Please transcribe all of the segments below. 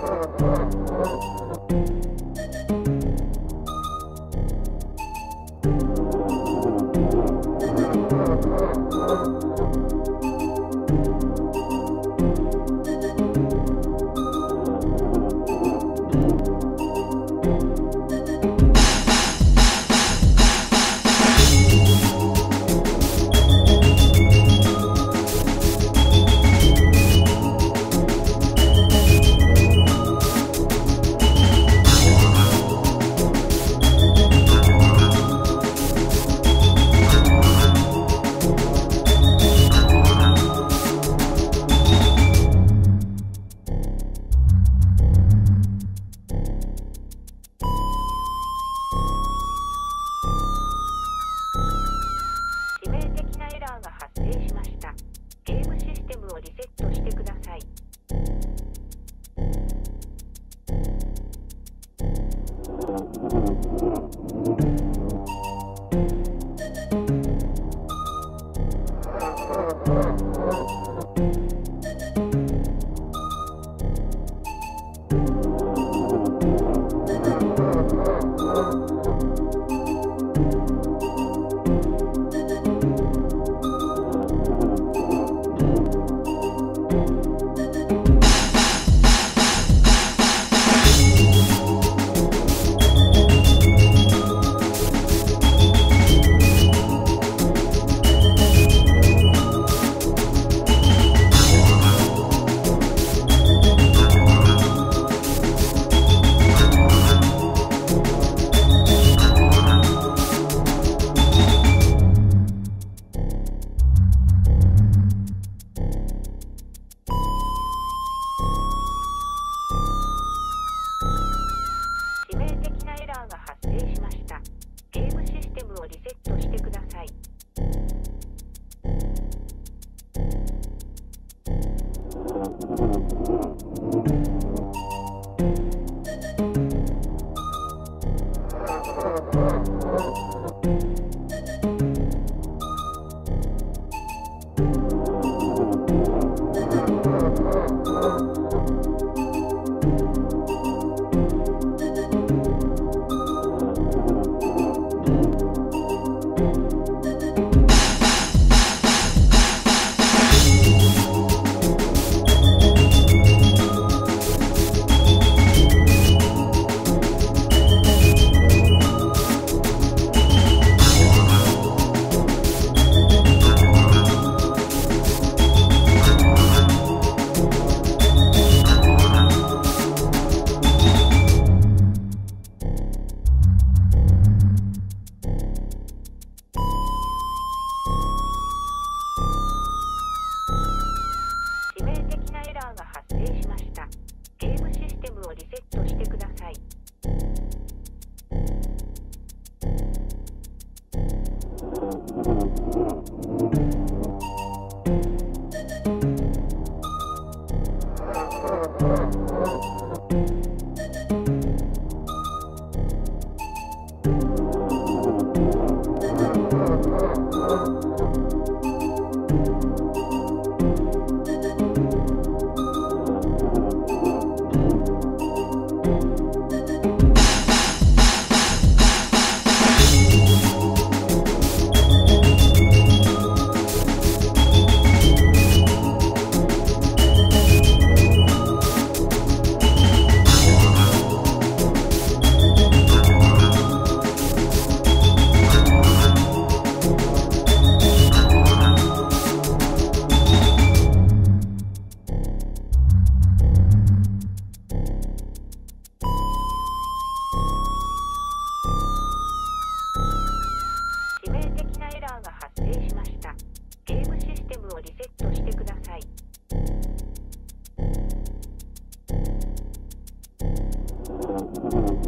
Thank you. してください。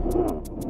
Yeah.